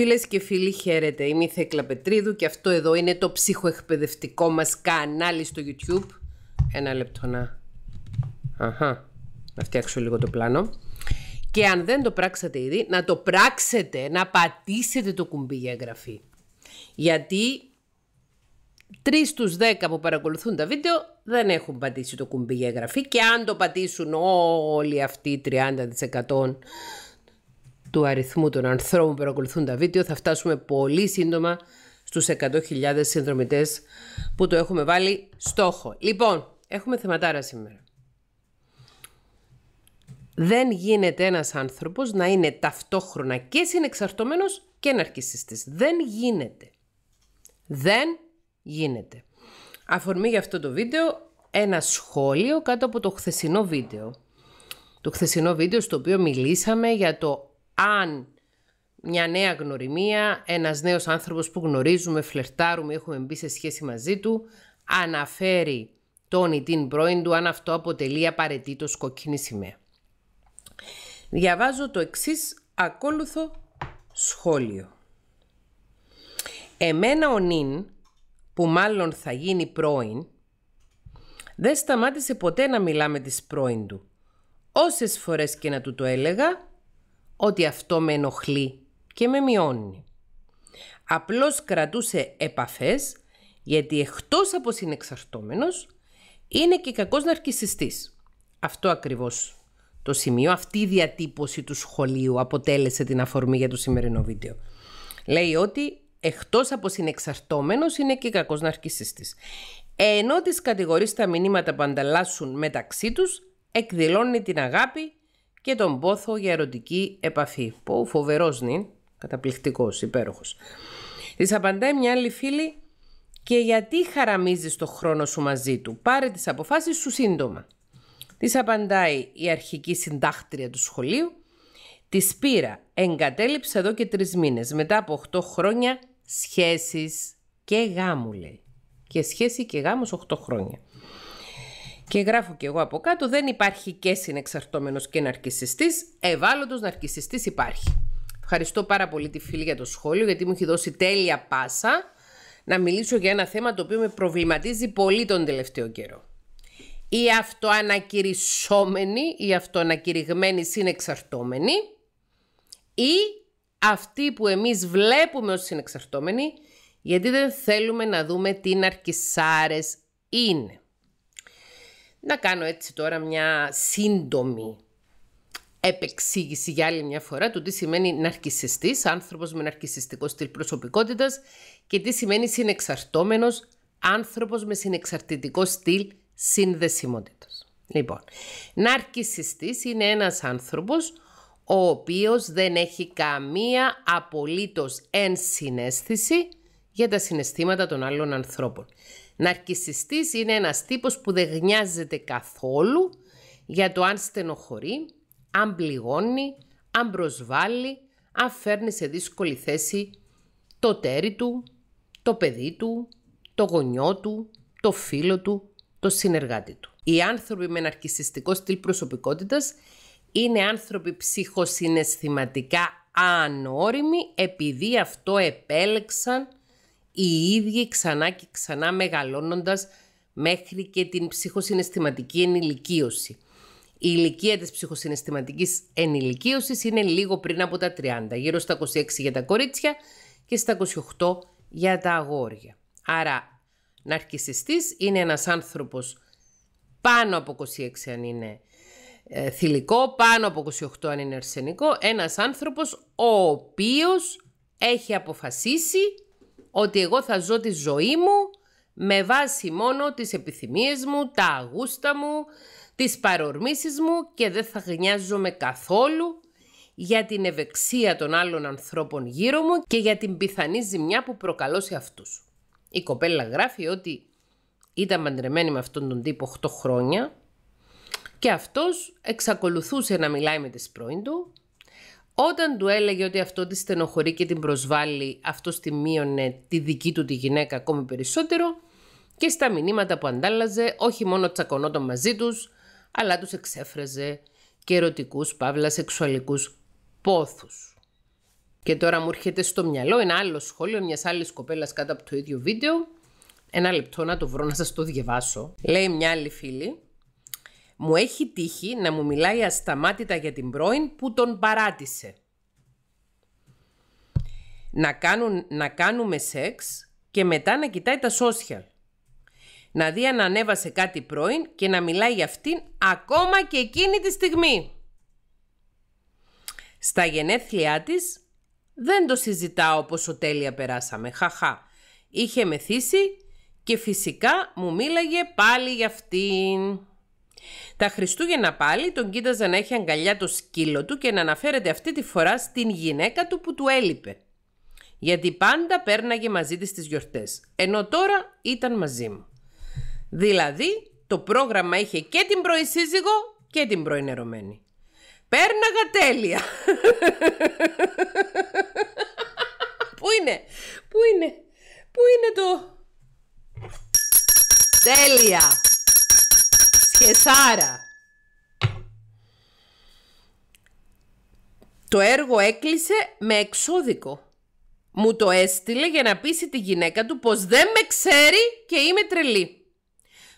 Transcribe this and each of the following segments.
Φίλες και φίλοι χαίρετε, είμαι η Θέκλα Πετρίδου και αυτό εδώ είναι το ψυχοεκπαιδευτικό μας κανάλι στο YouTube. Ένα λεπτό να... Αχα, να φτιάξω λίγο το πλάνο. Και αν δεν το πράξατε ήδη, να το πράξετε, να πατήσετε το κουμπί για εγγραφή. Γιατί τρεις στους δέκα που παρακολουθούν τα βίντεο δεν έχουν πατήσει το κουμπί για εγγραφή και αν το πατήσουν όλοι αυτοί οι 30% του αριθμού των ανθρώπων που παρακολουθούν τα βίντεο θα φτάσουμε πολύ σύντομα στους 100.000 συνδρομητές που το έχουμε βάλει στόχο. Λοιπόν, έχουμε θεματάρα σήμερα. Δεν γίνεται ένας άνθρωπος να είναι ταυτόχρονα και συνεξαρτώμενος και ναρκισιστής. Δεν γίνεται. Δεν γίνεται. Αφορμή για αυτό το βίντεο ένα σχόλιο κάτω από το χθεσινό βίντεο. Το χθεσινό βίντεο στο οποίο μιλήσαμε για το αν μια νέα γνωριμία, ένας νέος άνθρωπος που γνωρίζουμε, φλερτάρουμε, έχουμε μπει σε σχέση μαζί του, αναφέρει τον ή την πρώην του, αν αυτό αποτελεί απαραίτητος κόκκινη σημαία. Διαβάζω το εξής ακόλουθο σχόλιο. Εμένα ο νυν, που μάλλον θα γίνει πρώην, δεν σταμάτησε ποτέ να μιλά με τις πρώην του. Όσες φορές και να του το έλεγα, ότι αυτό με ενοχλεί και με μειώνει. Απλώς κρατούσε επαφές γιατί εκτός από συνεξαρτώμενος είναι και κακός ναρκισιστής. Αυτό ακριβώς το σημείο, αυτή η διατύπωση του σχολείου αποτέλεσε την αφορμή για το σημερινό βίντεο. Λέει ότι εκτός από συνεξαρτώμενος είναι και κακός ναρκισιστής. Ενώ τις κατηγορεί στα μηνύματα που ανταλλάσσουν μεταξύ τους, εκδηλώνει την αγάπη και τον πόθο για ερωτική επαφή. Πω φοβερός νυν, καταπληκτικός, υπέροχος. Της απαντάει μια άλλη φίλη και γιατί χαραμίζεις το χρόνο σου μαζί του; Πάρε τις αποφάσεις σου σύντομα. Της απαντάει η αρχική συντάκτρια του σχολείου. Της πήρα, εγκατέλειψε εδώ και τρεις μήνες. Μετά από 8 χρόνια σχέσεις και γάμου λέει. Και σχέση και γάμος 8 χρόνια. Και γράφω και εγώ από κάτω, δεν υπάρχει και συνεξαρτώμενος και ναρκισιστής, ευάλωτος ναρκισιστής υπάρχει. Ευχαριστώ πάρα πολύ τη φίλη για το σχόλιο, γιατί μου έχει δώσει τέλεια πάσα να μιλήσω για ένα θέμα το οποίο με προβληματίζει πολύ τον τελευταίο καιρό. Οι αυτοανακηρυσσόμενοι, οι αυτοανακηρυγμένοι συνεξαρτώμενοι ή αυτοί που εμείς βλέπουμε ως συνεξαρτώμενοι γιατί δεν θέλουμε να δούμε τι ναρκισάρες είναι να κάνω έτσι τώρα μια σύντομη επεξήγηση για άλλη μια φορά του τι σημαίνει ναρκισιστής, άνθρωπος με ναρκισιστικό στυλ προσωπικότητας και τι σημαίνει συνεξαρτώμενος άνθρωπος με συνεξαρτητικό στυλ συνδεσιμότητας. Λοιπόν, ναρκισιστής είναι ένας άνθρωπος ο οποίος δεν έχει καμία απολύτως ενσυναίσθηση για τα συναισθήματα των άλλων ανθρώπων. Ναρκισιστής είναι ένας τύπος που δεν γνιάζεται καθόλου για το αν στενοχωρεί, αν πληγώνει, αν προσβάλλει, αν φέρνει σε δύσκολη θέση το τέρι του, το παιδί του, το γονιό του, το φίλο του, το συνεργάτη του. Οι άνθρωποι με ναρκισιστικό στυλ προσωπικότητας είναι άνθρωποι ψυχοσυναισθηματικά ανώριμοι επειδή αυτό επέλεξαν οι ίδιοι ξανά και ξανά μεγαλώνοντας μέχρι και την ψυχοσυναισθηματική ενηλικίωση. Η ηλικία της ψυχοσυναισθηματικής ενηλικίωσης είναι λίγο πριν από τα 30, γύρω στα 26 για τα κορίτσια και στα 28 για τα αγόρια. Άρα, ναρκισιστής είναι ένας άνθρωπος πάνω από 26 αν είναι ε, θηλυκό, πάνω από 28 αν είναι αρσενικό, ένας άνθρωπος ο οποίος έχει αποφασίσει ότι εγώ θα ζω τη ζωή μου με βάση μόνο τις επιθυμίες μου, τα αγούστα μου, τις παρορμήσεις μου και δεν θα γνιάζομαι καθόλου για την ευεξία των άλλων ανθρώπων γύρω μου και για την πιθανή ζημιά που προκαλώ σε αυτούς. Η κοπέλα γράφει ότι ήταν παντρεμένη με αυτόν τον τύπο 8 χρόνια και αυτός εξακολουθούσε να μιλάει με τις πρώην του όταν του έλεγε ότι αυτό τη στενοχωρεί και την προσβάλλει, αυτό τη μείωνε τη δική του τη γυναίκα ακόμη περισσότερο και στα μηνύματα που αντάλλαζε όχι μόνο τσακωνόταν μαζί τους, αλλά τους εξέφραζε και ερωτικούς, παύλα σεξουαλικούς πόθους. Και τώρα μου έρχεται στο μυαλό ένα άλλο σχόλιο μιας άλλης κοπέλας κάτω από το ίδιο βίντεο. Ένα λεπτό να το βρω να σας το διαβάσω. Λέει μια άλλη φίλη. Μου έχει τύχει να μου μιλάει ασταμάτητα για την πρώην που τον παράτησε. Να, κάνουν, να κάνουμε σεξ και μετά να κοιτάει τα social. Να δει αν ανέβασε κάτι πρώην και να μιλάει για αυτήν ακόμα και εκείνη τη στιγμή. Στα γενέθλιά της δεν το συζητάω πόσο τέλεια περάσαμε. Χαχά. Είχε μεθύσει και φυσικά μου μίλαγε πάλι για αυτήν. Τα Χριστούγεννα πάλι τον κοίταζε να έχει αγκαλιά το σκύλο του και να αναφέρεται αυτή τη φορά στην γυναίκα του που του έλειπε. Γιατί πάντα πέρναγε μαζί της τις γιορτές, ενώ τώρα ήταν μαζί μου. Δηλαδή, το πρόγραμμα είχε και την προεισύζυγο και την προενερωμένη. Πέρναγα τέλεια. Πού είναι, πού είναι, πού είναι το... Τέλεια; Σχεσάρα. Το έργο έκλεισε με εξώδικο. Μου το έστειλε για να πείσει τη γυναίκα του πως δεν με ξέρει και είμαι τρελή.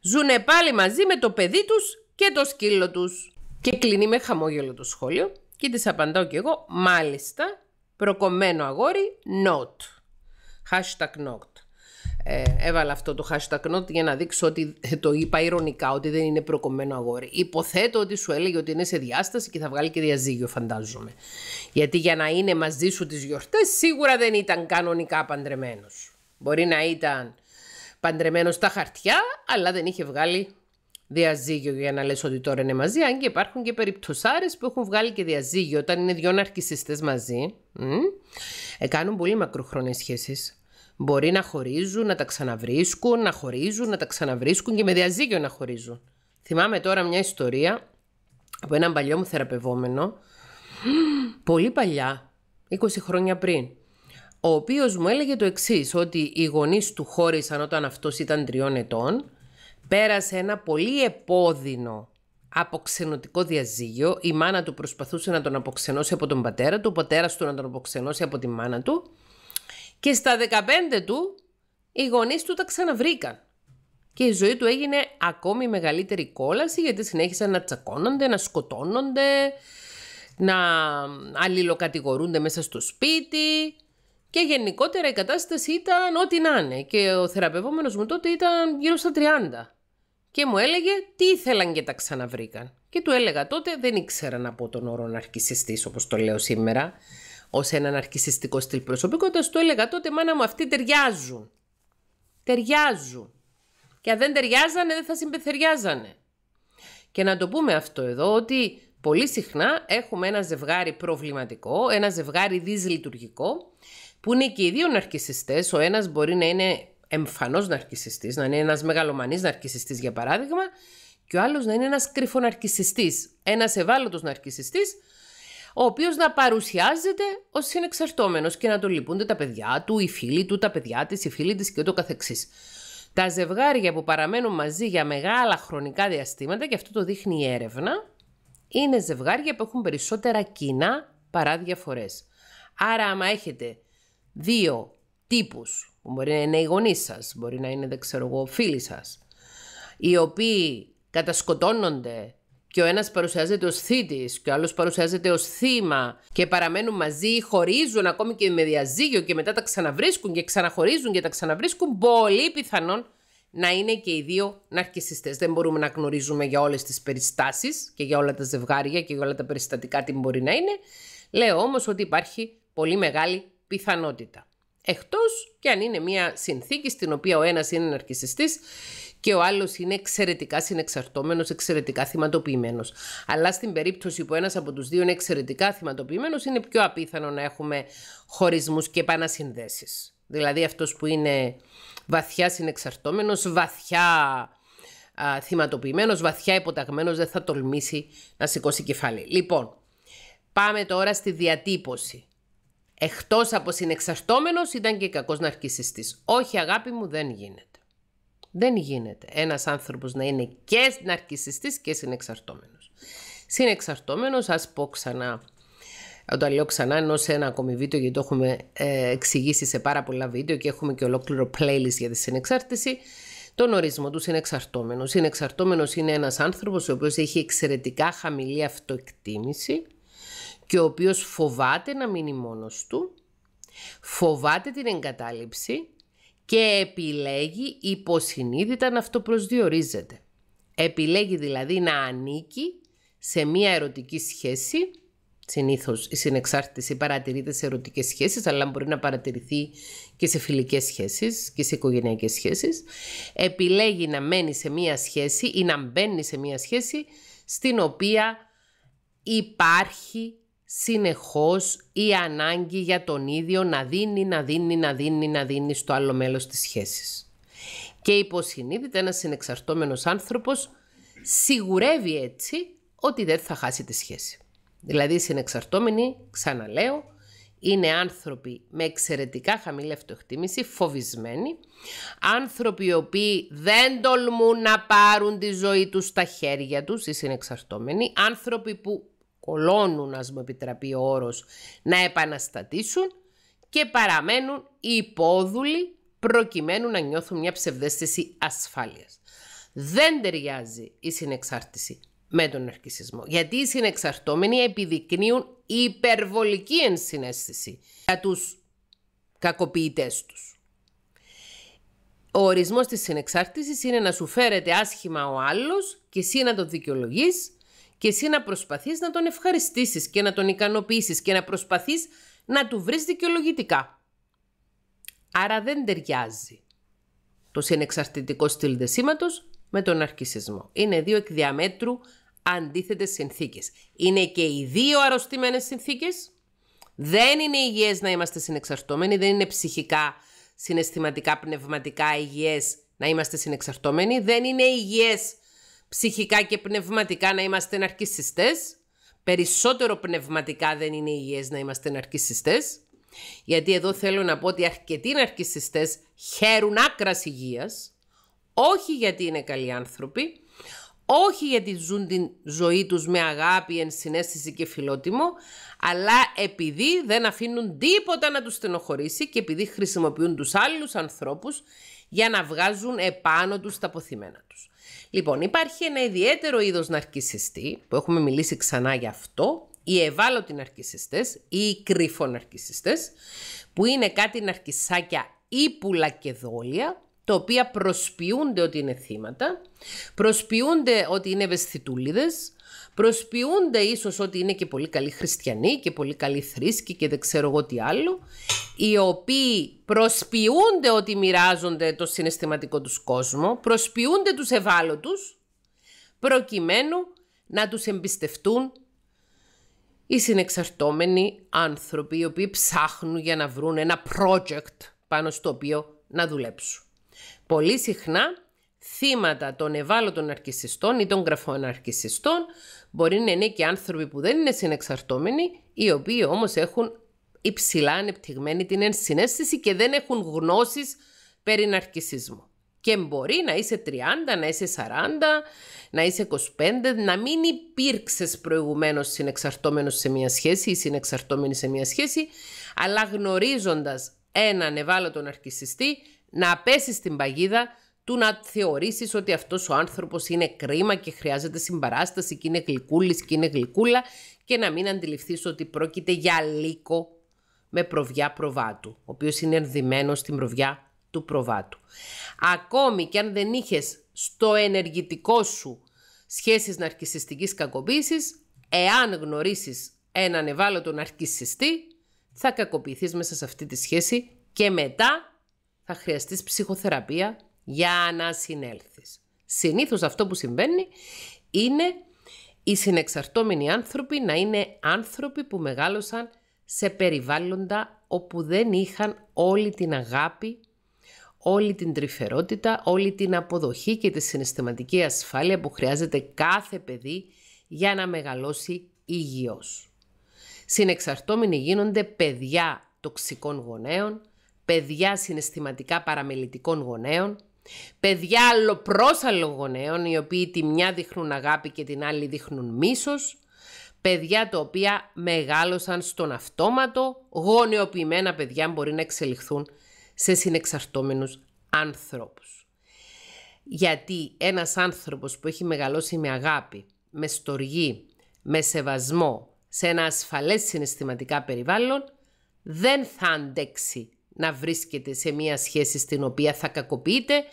Ζουνε πάλι μαζί με το παιδί τους και το σκύλο τους. Και κλείνει με χαμόγελο το σχόλιο και της απαντάω κι εγώ μάλιστα προκομμένο αγόρι not. Hashtag not. Ε, έβαλα αυτό το hashtag not για να δείξω ότι το είπα ηρωνικά ότι δεν είναι προκομμένο αγόρι. Υποθέτω ότι σου έλεγε ότι είναι σε διάσταση και θα βγάλει και διαζύγιο φαντάζομαι. Γιατί για να είναι μαζί σου τις γιορτές σίγουρα δεν ήταν κανονικά παντρεμένος. Μπορεί να ήταν παντρεμένος στα χαρτιά αλλά δεν είχε βγάλει διαζύγιο για να λες ότι τώρα είναι μαζί, αν και υπάρχουν και περιπτωσάρες που έχουν βγάλει και διαζύγιο όταν είναι δυο ναρκισιστές μαζί. Ε, κάνουν πολύ μακροχρόνιες σχέσεις. Μπορεί να χωρίζουν, να τα ξαναβρίσκουν, να χωρίζουν, να τα ξαναβρίσκουν και με διαζύγιο να χωρίζουν. Θυμάμαι τώρα μια ιστορία από έναν παλιό μου θεραπευόμενο, πολύ παλιά, 20 χρόνια πριν, ο οποίος μου έλεγε το εξής, ότι οι γονείς του χώρισαν όταν αυτός ήταν τριών ετών πέρασε ένα πολύ επώδυνο αποξενωτικό διαζύγιο. Η μάνα του προσπαθούσε να τον αποξενώσει από τον πατέρα του, ο πατέρας του να τον αποξενώσει από τη μάνα του και στα 15 του οι γονείς του τα ξαναβρήκαν. Και η ζωή του έγινε ακόμη μεγαλύτερη κόλαση γιατί συνέχισαν να τσακώνονται, να σκοτώνονται, να αλληλοκατηγορούνται μέσα στο σπίτι και γενικότερα η κατάσταση ήταν ό,τι να είναι και ο θεραπευόμενος μου τότε ήταν γύρω στα 30 και μου έλεγε τι ήθελαν και τα ξαναβρήκαν. Και του έλεγα τότε δεν ήξερα να πω τον όρο ναρκισιστής όπως το λέω σήμερα ως ένα ναρκισιστικό στυλ προσωπικότητας. Του έλεγα τότε μάνα μου αυτοί ταιριάζουν. Ταιριάζουν. Και αν δεν ταιριάζανε δεν θα συμπεθεριάζανε. Και να το πούμε αυτό εδώ ότι πολύ συχνά έχουμε ένα ζευγάρι προβληματικό, ένα ζευγάρι δυσλειτουργικό που είναι και οι δύο ναρκισιστές. Ο ένας μπορεί να είναι εμφανώ ναρκισιστής, να είναι ένας μεγαλομανής ναρκισιστής για παράδειγμα, και ο άλλος να είναι ένας κρυφοναρκισιστής, ένας ευάλωτος ναρκισιστής, ο οποίος να παρουσιάζεται ως συνεξαρτώμενος και να το λυπούνται τα παιδιά του, οι φίλοι του, τα παιδιά της, οι φίλοι της και ούτω καθεξής. Τα ζευγάρια που παραμένουν μαζί για μεγάλα χρονικά διαστήματα, και αυτό το δείχνει η έρευνα, είναι ζευγάρια που έχουν περισσότερα κοινά παρά διαφορές. Άρα άμα έχετε δύο τύπους που μπορεί να είναι οι γονείς σας, μπορεί να είναι, δεν ξέρω εγώ, φίλοι σας, οι οποίοι κατασκοτώνονται και ο ένας παρουσιάζεται ως θήτης και ο άλλος παρουσιάζεται ως θύμα και παραμένουν μαζί, χωρίζουν ακόμη και με διαζύγιο και μετά τα ξαναβρίσκουν και ξαναχωρίζουν και τα ξαναβρίσκουν, πολύ πιθανόν να είναι και οι δύο ναρκισιστές. Δεν μπορούμε να γνωρίζουμε για όλες τις περιστάσεις και για όλα τα ζευγάρια και για όλα τα περιστατικά τι μπορεί να είναι. Λέω όμως ότι υπάρχει πολύ μεγάλη πιθανότητα. Εκτός και αν είναι μια συνθήκη στην οποία ο ένας είναι ναρκισιστής και ο άλλος είναι εξαιρετικά συνεξαρτώμενος, εξαιρετικά θυματοποιημένος. Αλλά στην περίπτωση που ένας από τους δύο είναι εξαιρετικά θυματοποιημένος είναι πιο απίθανο να έχουμε χωρισμούς και επανασυνδέσεις. Δηλαδή αυτός που είναι βαθιά συνεξαρτώμενος, βαθιά α, θυματοποιημένος, βαθιά υποταγμένος δεν θα τολμήσει να σηκώσει κεφάλι. Λοιπόν, πάμε τώρα στη διατύπωση. Εκτός από συνεξαρτώμενος ήταν και κακός ναρκισιστής. Όχι αγάπη μου δεν γίνεται. Δεν γίνεται ένας άνθρωπος να είναι και ναρκισιστής και συνεξαρτώμενος. Συνεξαρτώμενος, ας πω ξανά, Όταν λέω ξανά ενώ σε ένα ακόμη βίντεο γιατί το έχουμε ε, εξηγήσει σε πάρα πολλά βίντεο και έχουμε και ολόκληρο playlist για τη συνεξάρτηση, τον ορισμό του συνεξαρτώμενος. Συνεξαρτώμενος είναι ένας άνθρωπος ο οποίος έχει εξαιρετικά χαμηλή αυτοεκτίμηση και ο οποίος φοβάται να μείνει μόνος του, φοβάται την εγκατάλειψη και επιλέγει υποσυνείδητα να αυτοπροσδιορίζεται. Επιλέγει δηλαδή να ανήκει σε μία ερωτική σχέση Συνήθως η συνεξάρτηση παρατηρείται σε ερωτικές σχέσεις, αλλά μπορεί να παρατηρηθεί και σε φιλικές σχέσεις και σε οικογενειακές σχέσεις. Επιλέγει να μένει σε μία σχέση ή να μπαίνει σε μία σχέση στην οποία υπάρχει συνεχώς η ανάγκη για τον ίδιο να δίνει, να δίνει, να δίνει, να δίνει στο άλλο μέλος της σχέσης. Και υποσυνείδητα ένας συνεξαρτώμενος άνθρωπος σιγουρεύει έτσι ότι δεν θα χάσει τη σχέση. Δηλαδή οι συνεξαρτώμενοι, ξαναλέω, είναι άνθρωποι με εξαιρετικά χαμηλή αυτοεκτίμηση, φοβισμένοι, άνθρωποι οι οποίοι δεν τολμούν να πάρουν τη ζωή τους στα χέρια τους, οι συνεξαρτώμενοι, άνθρωποι που κολώνουν, ας μου επιτραπεί ο όρος, να επαναστατήσουν και παραμένουν υπόδουλοι προκειμένου να νιώθουν μια ψευδέστηση ασφάλειας. Δεν ταιριάζει η συνεξάρτηση με τον ναρκισισμό. Γιατί οι συνεξαρτώμενοι επιδεικνύουν υπερβολική ενσυναίσθηση για τους κακοποιητές τους. Ο ορισμός της συνεξάρτησης είναι να σου φέρεται άσχημα ο άλλος και εσύ να το δικαιολογείς και εσύ να προσπαθείς να τον ευχαριστήσεις και να τον ικανοποιήσεις και να προσπαθείς να του βρεις δικαιολογητικά. Άρα δεν ταιριάζει το συνεξαρτητικό στυλ δεσίματος με τον αρκισισμό. Είναι δύο εκ διαμέτρου αντίθετες συνθήκες. Είναι και οι δύο αρρωστημένες συνθήκες. Δεν είναι υγιές να είμαστε συνεξαρτώμενοι, δεν είναι ψυχικά, συναισθηματικά, πνευματικά υγιές να είμαστε συνεξαρτώμενοι. Δεν είναι υγιές ψυχικά και πνευματικά να είμαστε ναρκισιστές. Περισσότερο πνευματικά δεν είναι υγιές να είμαστε ναρκισιστές. Γιατί εδώ θέλω να πω ότι αρκετοί ναρκισιστές χαίρουν άκρας υγείας όχι γιατί είναι καλοί άνθρωποι, όχι γιατί ζουν την ζωή τους με αγάπη, ενσυναίσθηση και φιλότιμο, αλλά επειδή δεν αφήνουν τίποτα να τους στενοχωρήσει και επειδή χρησιμοποιούν τους άλλους ανθρώπους για να βγάζουν επάνω τους τα αποθυμένα τους. Λοιπόν, υπάρχει ένα ιδιαίτερο είδος ναρκισιστή, που έχουμε μιλήσει ξανά γι' αυτό, οι ευάλωτοι ναρκισιστές ή οι κρυφοναρκισιστές, που είναι κάτι ναρκισάκια ύπουλα και δόλια, τα οποία προσποιούνται ότι είναι θύματα, προσποιούνται ότι είναι ευαισθητούλιδες, προσποιούνται ίσως ότι είναι και πολύ καλοί χριστιανοί και πολύ καλοί θρήσκοι και δεν ξέρω εγώ τι άλλο, οι οποίοι προσποιούνται ότι μοιράζονται το συναισθηματικό τους κόσμο, προσποιούνται τους ευάλωτους, προκειμένου να τους εμπιστευτούν οι συνεξαρτώμενοι άνθρωποι οι οποίοι ψάχνουν για να βρουν ένα project πάνω στο οποίο να δουλέψουν. Πολύ συχνά θύματα των ευάλωτων αρκισιστών ή των γραφών αρκισιστών μπορεί να είναι και άνθρωποι που δεν είναι συνεξαρτώμενοι, οι οποίοι όμως έχουν υψηλά ανεπτυγμένη την ενσυναίσθηση και δεν έχουν γνώσεις περί ναρκισισμού. Και μπορεί να είσαι 30, να είσαι 40, να είσαι 25, να μην υπήρξες προηγουμένως συνεξαρτώμενος σε μια σχέση ή συνεξαρτώμενη σε μια σχέση, αλλά γνωρίζοντας έναν ευάλωτο ναρκισιστή, να πέσει στην παγίδα του να θεωρήσεις ότι αυτός ο άνθρωπος είναι κρίμα και χρειάζεται συμπαράσταση και είναι γλυκούλης και είναι γλυκούλα και να μην αντιληφθείς ότι πρόκειται για λύκο με προβιά προβάτου, ο οποίος είναι ενδυμένος στην προβιά του προβάτου. Ακόμη και αν δεν είχες στο ενεργητικό σου σχέσεις ναρκισιστικής κακοποίησης, εάν γνωρίσεις έναν ευάλωτο ναρκισιστή, θα κακοποιηθείς μέσα σε αυτή τη σχέση και μετά θα χρειαστείς ψυχοθεραπεία για να συνέλθεις. Συνήθως αυτό που συμβαίνει είναι οι συνεξαρτώμενοι άνθρωποι να είναι άνθρωποι που μεγάλωσαν σε περιβάλλοντα όπου δεν είχαν όλη την αγάπη, όλη την τρυφερότητα, όλη την αποδοχή και τη συναισθηματική ασφάλεια που χρειάζεται κάθε παιδί για να μεγαλώσει υγιώς. Συνεξαρτώμενοι γίνονται παιδιά τοξικών γονέων, παιδιά συναισθηματικά παραμελητικών γονέων, παιδιά αλλοπρόσαλλων γονέων, οι οποίοι τη μια δείχνουν αγάπη και την άλλη δείχνουν μίσος, παιδιά τα οποία μεγάλωσαν στον αυτόματο, γονεοποιημένα παιδιά μπορεί να εξελιχθούν σε συνεξαρτώμενους ανθρώπους. Γιατί ένας άνθρωπος που έχει μεγαλώσει με αγάπη, με στοργή, με σεβασμό, σε ένα ασφαλές συναισθηματικά περιβάλλον, δεν θα αντέξει να βρίσκεται σε μια σχέση στην οποία θα κακοποιείται,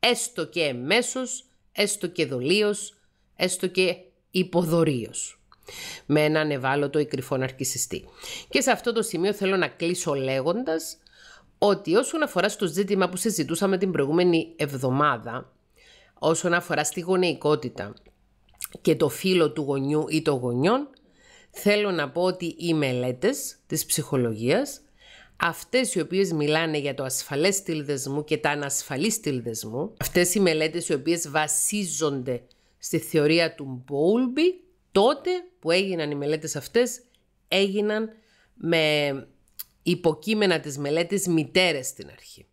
έστω και εμέσως, έστω και δολίως, έστω και υποδορίως με έναν ευάλωτο ή κρυφό ναρκισιστή. Και σε αυτό το σημείο θέλω να κλείσω λέγοντας ότι όσον αφορά στο ζήτημα που συζητούσαμε την προηγούμενη εβδομάδα, όσον αφορά στη γονεϊκότητα και το φύλλο του γονιού ή των γονιών, θέλω να πω ότι οι μελέτες της ψυχολογίας, αυτές οι οποίες μιλάνε για το ασφαλές στυλ δεσμού και τα ανασφαλή στυλ δεσμού, αυτές οι μελέτες οι οποίες βασίζονται στη θεωρία του Bowlby, τότε που έγιναν οι μελέτες αυτές, έγιναν με υποκείμενα της μελέτης μητέρες στην αρχή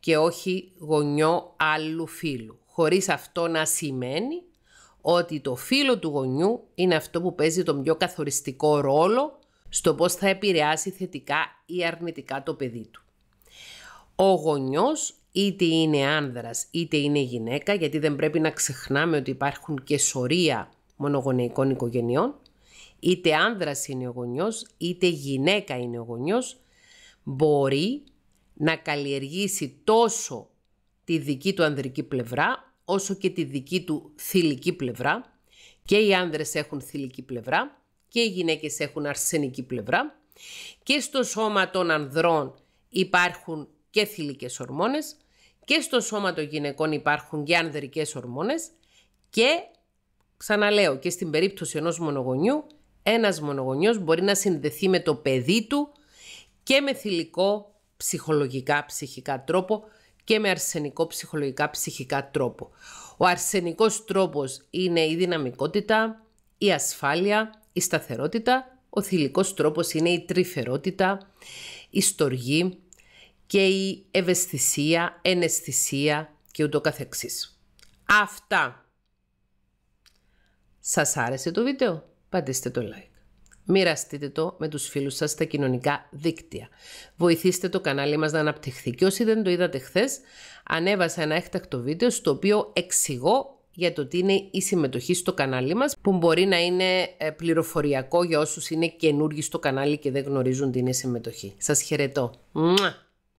και όχι γονιό άλλου φίλου, χωρίς αυτό να σημαίνει ότι το φύλλο του γονιού είναι αυτό που παίζει τον πιο καθοριστικό ρόλο στο πώς θα επηρεάσει θετικά ή αρνητικά το παιδί του. Ο γονιός είτε είναι άνδρας είτε είναι γυναίκα, γιατί δεν πρέπει να ξεχνάμε ότι υπάρχουν και σωρία μονογονεϊκών οικογενειών, είτε άνδρας είναι ο γονιός, είτε γυναίκα είναι ο γονιός, μπορεί να καλλιεργήσει τόσο τη δική του ανδρική πλευρά, όσο και τη δική του θηλυκή πλευρά. Και οι άνδρες έχουν θηλυκή πλευρά και οι γυναίκες έχουν αρσενική πλευρά. Και στο σώμα των ανδρών υπάρχουν και θηλυκές ορμόνες και στο σώμα των γυναικών υπάρχουν και ανδρικές ορμόνες και Ξαναλέω και στην περίπτωση ενός μονογονιού, ένας μονογονιός μπορεί να συνδεθεί με το παιδί του και με θηλυκό ψυχολογικά ψυχικά τρόπο και με αρσενικό ψυχολογικά ψυχικά τρόπο. Ο αρσενικός τρόπος είναι η δυναμικότητα, η ασφάλεια, η σταθερότητα. Ο θηλυκός τρόπος είναι η τρυφερότητα, η στοργή και η ευαισθησία, εναισθησία και ούτω καθεξής. Αυτά σας άρεσε το βίντεο; Πατήστε το like. Μοιραστείτε το με τους φίλους σας στα κοινωνικά δίκτυα. Βοηθήστε το κανάλι μας να αναπτυχθεί. Και όσοι δεν το είδατε χθες, ανέβασα ένα έκτακτο βίντεο στο οποίο εξηγώ για το τι είναι η συμμετοχή στο κανάλι μας που μπορεί να είναι ε, πληροφοριακό για όσους είναι καινούργοι στο κανάλι και δεν γνωρίζουν τι είναι συμμετοχή. Σας χαιρετώ. Μουα!